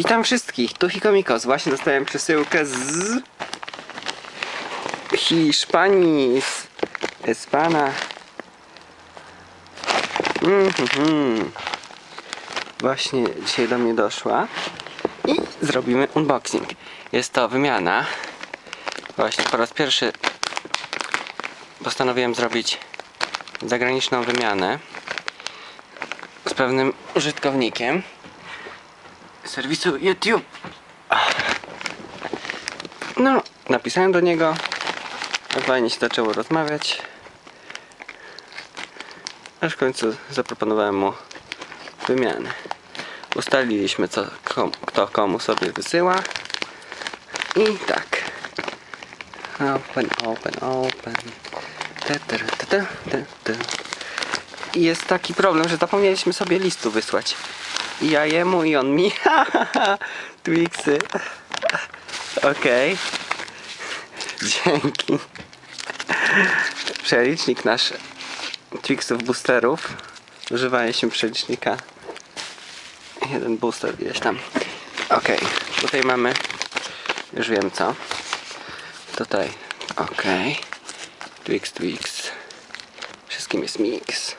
Witam wszystkich, tu Hikomikos. Właśnie dostałem przesyłkę z Hiszpanii, z Espana. Mhm. Właśnie dzisiaj do mnie doszła i zrobimy unboxing. Jest to wymiana. Właśnie po raz pierwszy postanowiłem zrobić zagraniczną wymianę z pewnym użytkownikiem serwisu YouTube. No, napisałem do niego. Fajnie się zaczęło rozmawiać. Aż w końcu zaproponowałem mu wymianę. Ustaliliśmy co, kto komu sobie wysyła. I tak. Open, open, open. I jest taki problem, że zapomnieliśmy sobie listu wysłać. I ja jemu i on mi. Twixy. Okej. Dzięki. Przelicznik nasz Twixów boosterów. Używaliśmy przelicznika. Jeden booster gdzieś tam. Okej. Tutaj mamy. Już wiem co. Tutaj. Okej. Twix, Twix. Wszystkim jest mix.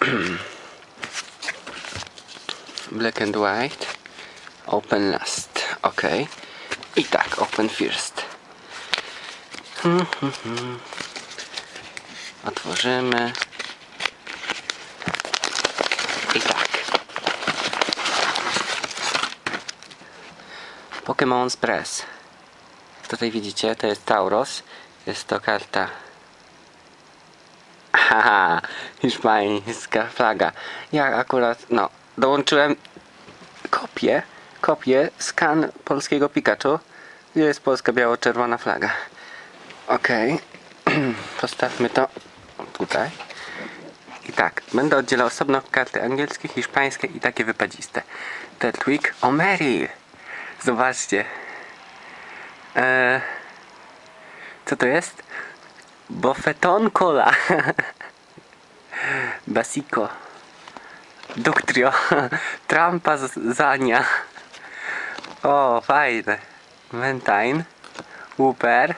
Black and white. Open last. Ok. I tak, open first. Hmm, hmm, hmm. Otworzymy. I tak. Pokémon Press. Tutaj widzicie, to jest Tauros. Jest to karta Haha, hiszpańska flaga. Ja akurat, no, dołączyłem kopię, kopię, skan polskiego Pikachu, gdzie jest polska biało-czerwona flaga. Okej, postawmy to tutaj. I tak, będę oddzielał osobno karty angielskie, hiszpańskie i takie wypadziste. Te Twig o Mary. Zobaczcie. Eee, co to jest? Bofeton Cola. Basico. Ductrio. Trampa z- Zania. O, fajne. Ventine. Whooper.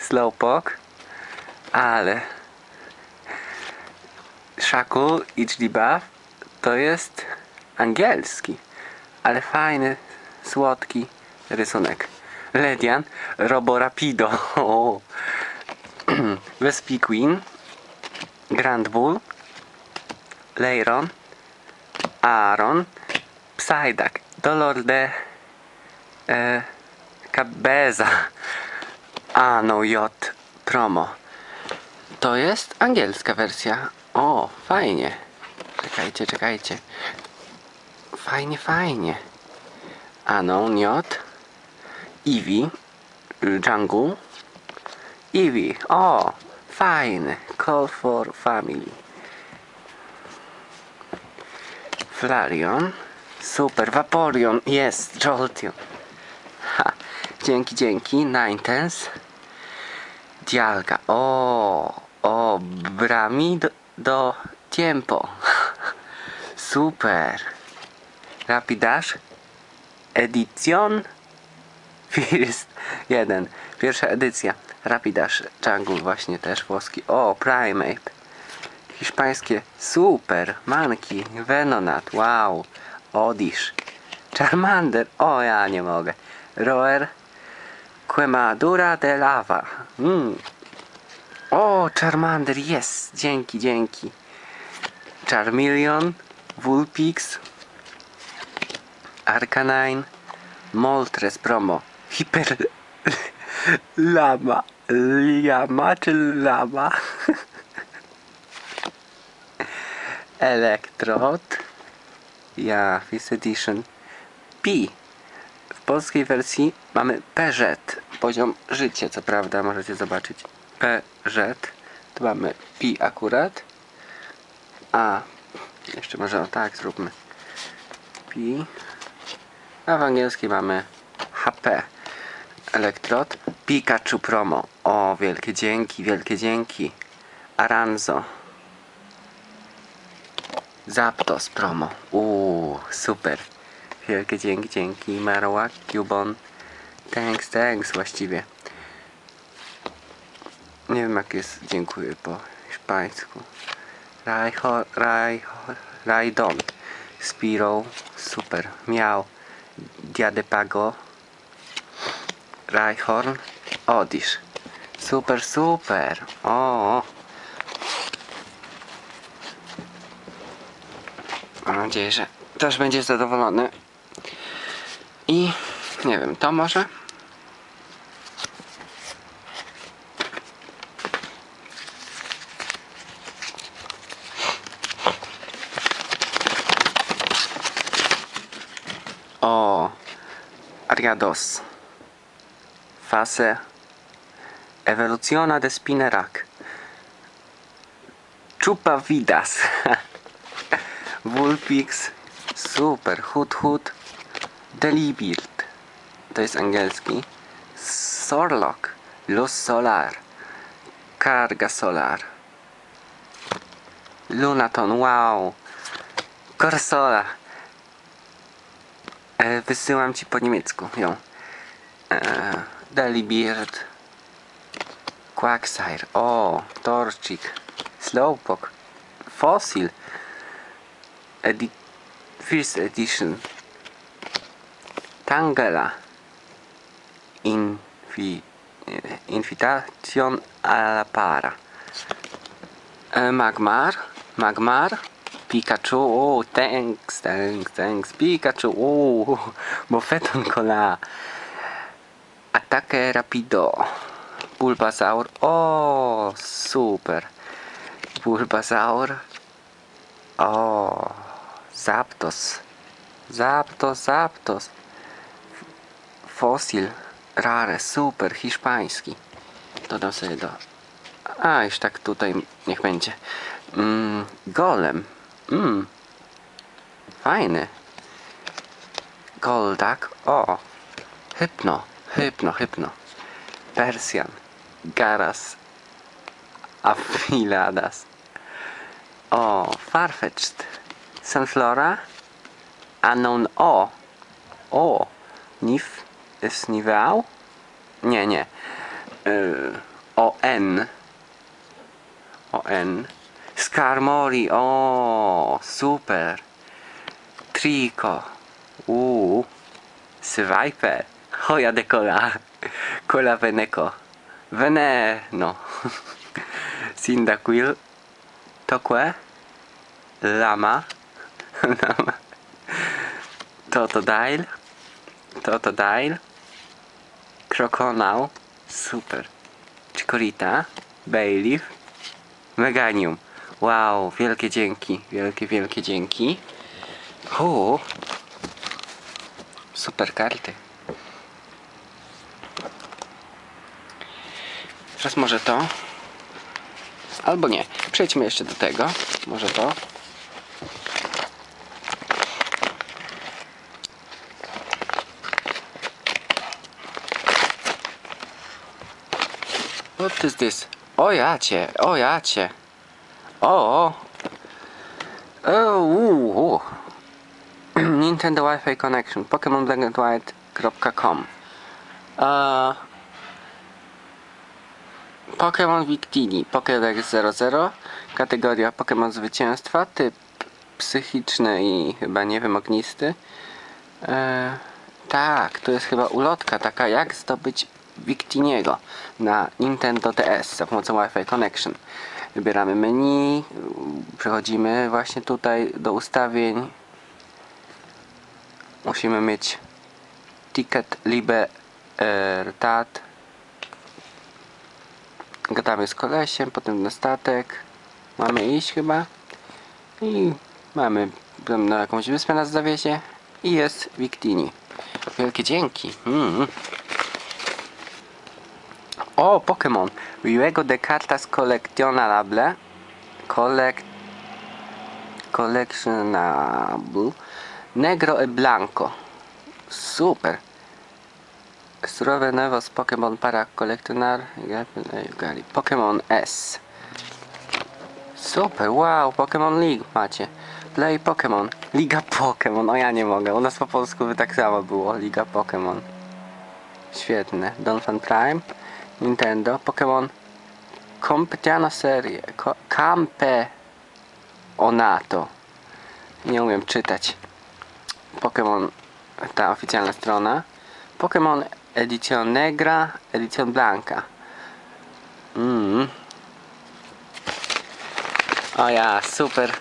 Slowpoke. Ale. Shackle i Buff to jest angielski. Ale fajny, słodki rysunek. Ledian. Roborapido. O. Vespiquen, Grand Bull, Leiron, Aaron, Psyduck, Dolor de e, Cabeza, Ano J Promo. To jest angielska wersja. O, fajnie. Czekajcie, czekajcie. Fajnie, fajnie. Anon J, Eevee, Jungle, Eevee. O, fajny. Call for family. Flareon. Super. Vaporeon. Jest. Jolteon. Ha. Dzięki, dzięki. Ninetales. Dialga. O, o, brami do, do tiempo. Super. Rapidash. Edition. First. Jeden. Pierwsza edycja. Rapidash Jungle właśnie też włoski. O, Primate. Hiszpańskie. Super. Manki. Venonat. Wow. Odish. Charmander. O, ja nie mogę. Roer. Quemadura de lava. Mm. O, Charmander. Jest. Dzięki, dzięki. Charmeleon. Vulpix. Arcanine. Moltres promo. Hyper... Lama. Lama czy lama? Elektrod. Ja, Fifth Edition. Pi. W polskiej wersji mamy Peugeot. Poziom życie, co prawda, możecie zobaczyć. Peugeot. Tu mamy Pi akurat. A. Jeszcze może o tak zróbmy. Pi. A w angielskiej mamy HP. Elektrod. Pikachu Promo. O, wielkie dzięki, wielkie dzięki. Aranzo. Zapdos Promo. Uuu, super. Wielkie dzięki, dzięki. Marowak, Cubon. Thanks, thanks właściwie. Nie wiem jak jest dziękuję po hiszpańsku. Rajho, rajho, rajdon. Spiro, super. Miał. Dia de Pago. Rajhorn. Odisz. Super, super. O. Mam nadzieję, że też będzie zadowolony. I nie wiem, to może? O, Ariados. Fase Evoluciona de Spinerak. Chupa Vidas. Vulpix. Super. Hut Hut. Delibirt. To jest angielski. Sorlock. Luz Solar. Carga Solar. Lunaton. Wow. Corsola. E, wysyłam ci po niemiecku ją. E, Delibird. Quagsire. O, Torchic. Slowpoke. Fossil. edi first edition. Tangela infi invitation alla para. Uh, Magmar Magmar Pikachu oh thanks thanks thanks Pikachu oh bofeton con la attacche rapido. Bulbasaur oh super. Bulbasaur oh Zapdos. Zapdos, Zapdos. Fossil. Rare, super, hiszpański. Dodam sobie do... A, już tak tutaj niech będzie. Mm, golem. Mm. Fajny. Goldak. O. Hypno. Hypno, hypno. Persjan. Garas. Afiladas. O, Farfetched. Sunflora. Unknown O. O. Nif. Jest Niveał? Nie, nie. Yy, o N. O N. Skarmori. O, super. Trico. Uuu. Swiper. Hoja de cola. Cola Veneco. Veneno. Cyndaquil. Tokwe. Lama. Lama. Totodile. Totodile. Krokonał. Super. Chikorita. Bayleaf. Meganium. Wow, wielkie dzięki. Wielkie, wielkie dzięki. Hu. Super karty. Teraz może to. Albo nie. Przejdźmy jeszcze do tego. Może to. What is this? O jacie, o jacie. O, o. O, u, u. Nintendo Wi-Fi Connection. PokemonBlackandWhite.com uh, Pokémon Victini. Pokédex 00. Kategoria Pokémon Zwycięstwa. Typ psychiczny i chyba nie wiem, ognisty. E, tak, to jest chyba ulotka taka, jak zdobyć Victiniego na Nintendo DS za pomocą Wi-Fi Connection. Wybieramy menu, przechodzimy właśnie tutaj do ustawień. Musimy mieć Ticket Libertad. Gadamy z kolesiem, potem na statek. Mamy iść chyba. I mamy na jakąś wyspę nas zawiezie. I jest Victini. Wielkie dzięki. Mm. O, Pokémon. Luego de cartas coleccionable. Collect... Collectionable. Negro e Blanco. Super. Surowe Nevo z Pokémon para coleccionar. Pokémon S. Super, wow, Pokémon League macie. Play Pokémon. Liga Pokémon, o ja nie mogę. U nas po polsku by tak samo było. Liga Pokémon. Świetne. Donphan Prime. Nintendo. Pokémon. Competiano Serie. Ko-. Onato. Nie umiem czytać. Pokémon. Ta oficjalna strona. Pokémon Edition Negra. Edition Blanca. Mm. O ja, super.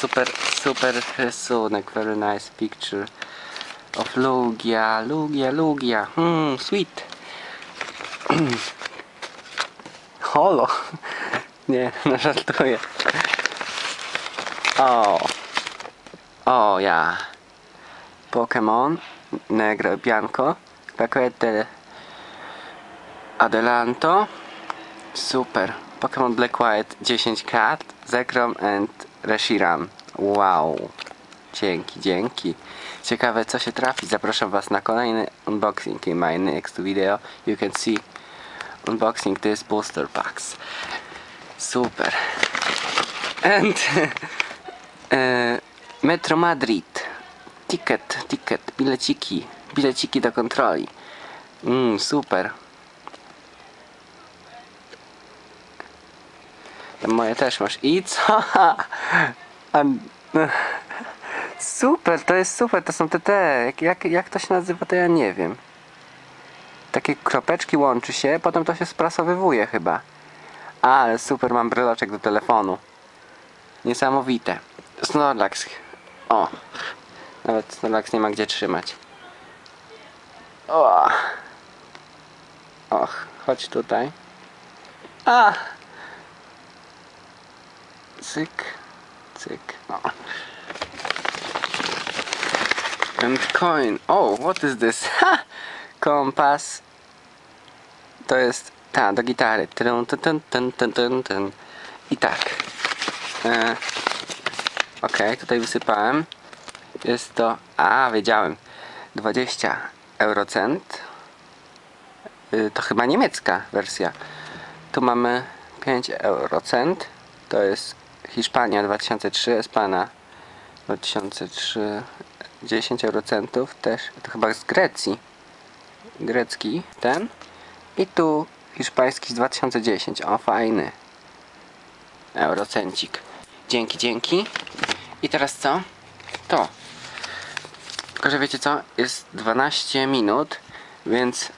Super, super rysunek. Very nice picture of Lugia, Lugia, Lugia. Hmm, sweet. Holo. Nie, no żartuję. O. O ja. Pokémon Negro Bianco. Paquete Adelanto. Super. Pokémon Black White 10 kart. Zekrom and Reshiram. Wow. Dzięki, dzięki. Ciekawe co się trafi. Zapraszam Was na kolejny unboxing in my next video. You can see unboxing this booster packs. Super. And e, Metro Madrid. Ticket, ticket, bileciki. Bileciki do kontroli. Mm, super. Moje też masz. I co? super, to jest super. To są te te. Jak, jak, jak to się nazywa, to ja nie wiem. Takie kropeczki łączy się, potem to się sprasowywuje chyba. Ale super, mam bryloczek do telefonu. Niesamowite. Snorlax. O. Nawet Snorlax nie ma gdzie trzymać. O. Och, chodź tutaj. A. Cyk, cyk. O. And coin. Oh, what is this? Ha! Kompas. To jest ta, do gitary. Tyn, tyn, tyn, tyn, tyn, tyn. I tak. E, ok, tutaj wysypałem. Jest to. A, wiedziałem. 20 eurocent. Y, To chyba niemiecka wersja. Tu mamy 5 eurocent. To jest Hiszpania 2003, Espana 2003 10 eurocentów też. To chyba z Grecji. Grecki ten. I tu hiszpański z 2010. O, fajny. Eurocencik. Dzięki, dzięki. I teraz co? To. Tylko, że wiecie co? Jest 12 minut, więc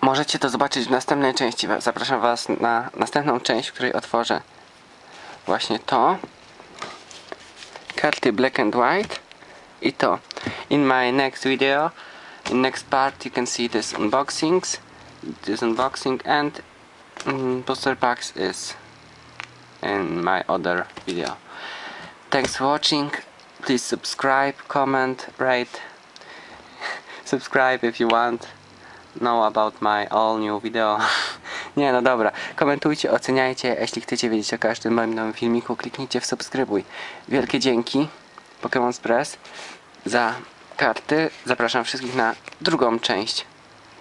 możecie to zobaczyć w następnej części. Zapraszam Was na następną część, w której otworzę właśnie to. Karty black and white. Ito. In my next video, in next part, you can see this unboxings. This unboxing and mm, booster packs is in my other video. Thanks for watching. Please subscribe, comment, rate. subscribe if you want know about my all new video. Nie, no dobra. Komentujcie, oceniajcie. Jeśli chcecie wiedzieć o każdym moim nowym filmiku, kliknijcie w subskrybuj. Wielkie dzięki Pokémon Express za karty. Zapraszam wszystkich na drugą część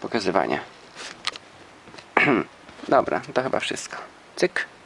pokazywania. dobra, to chyba wszystko. Cyk.